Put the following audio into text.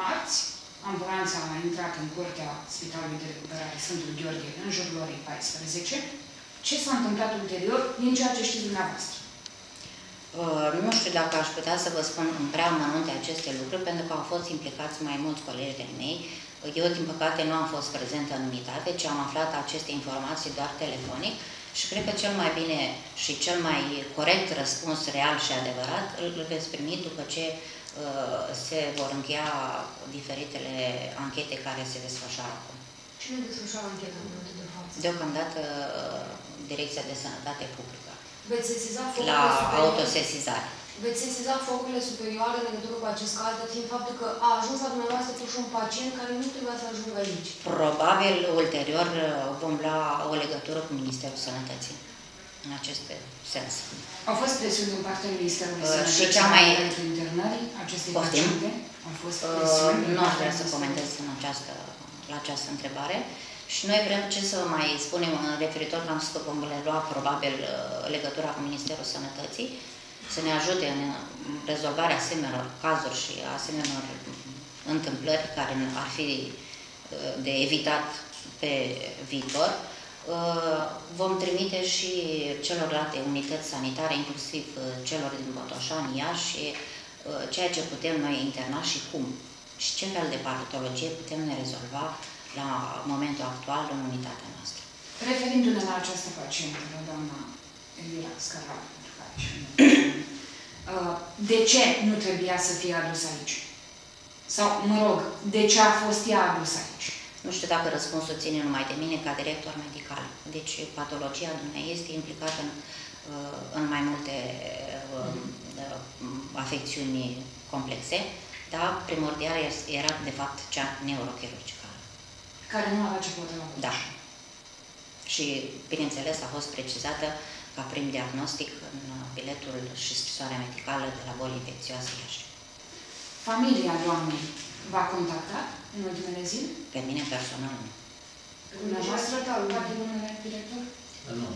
marți, ambulanța a intrat în curtea Spitalului de Recuperare Sfântul Gheorghe în jurul orei 14. Ce s-a întâmplat ulterior din ceea ce știți dumneavoastră? Uh, nu știu dacă aș putea să vă spun în prea mănunte aceste lucruri, pentru că au fost implicați mai mulți colegi de mei. Eu, din păcate, nu am fost prezentă în unitate, ci am aflat aceste informații doar telefonic și cred că cel mai bine și cel mai corect răspuns real și adevărat îl veți primi după ce uh, se vor încheia diferitele anchete care se desfășoară acum. Cine desfășoară ancheta în momentul de față? Deocamdată, uh, Direcția de Sănătate Publică, Veți sesiza la focurile superioare? autosesizare. Veți sesiza focurile superioare în legătură cu acest caz, dat fiind faptul că a ajuns la dumneavoastră totuși un pacient care nu trebuia să ajungă aici. Probabil, ulterior, vom lua o legătură cu Ministerul Sănătății în acest sens. Au fost presiuni din partea Ministerului Uh, și Sănătății cea mai- pentru internării acestei Poftim? paciente? Au fost Uh, presiuni din Nu aș partea vrea să Ministerului? comentez în această, la această întrebare. Și noi vrem ce să mai spunem în referitor la că vom lua probabil uh, legătura cu Ministerul Sănătății, să ne ajute în rezolvarea asemenea cazuri și asemenea întâmplări care ar fi uh, de evitat pe viitor. Uh, Vom trimite și celorlalte unități sanitare, inclusiv uh, celor din Botoșan, Iași, uh, ceea ce putem noi interna și cum și ce fel de patologie putem ne rezolva la momentul actual în unitatea noastră. Referindu-ne la această pacientă, la doamna Elvira Scarab, pentru care și Uh, de ce nu trebuia să fie adus aici? Sau, mă rog, de ce a fost ea adusă aici? Nu știu dacă răspunsul ține numai de mine ca director medical. Deci patologia dumneavoastră este implicată în, uh, în mai multe uh, uh, afecțiuni complexe, dar primordial era de fapt cea neurochirurgicală. Care nu avea ce poate la Da. Și, bineînțeles, a fost precizată ca prim diagnostic în biletul și scrisoarea medicală de la boli infecțioase Iași. Familia doamnei v-a contactat în ultimele zile? Pe mine personal nu. Pe dumneavoastră, ca din numele director? Nu.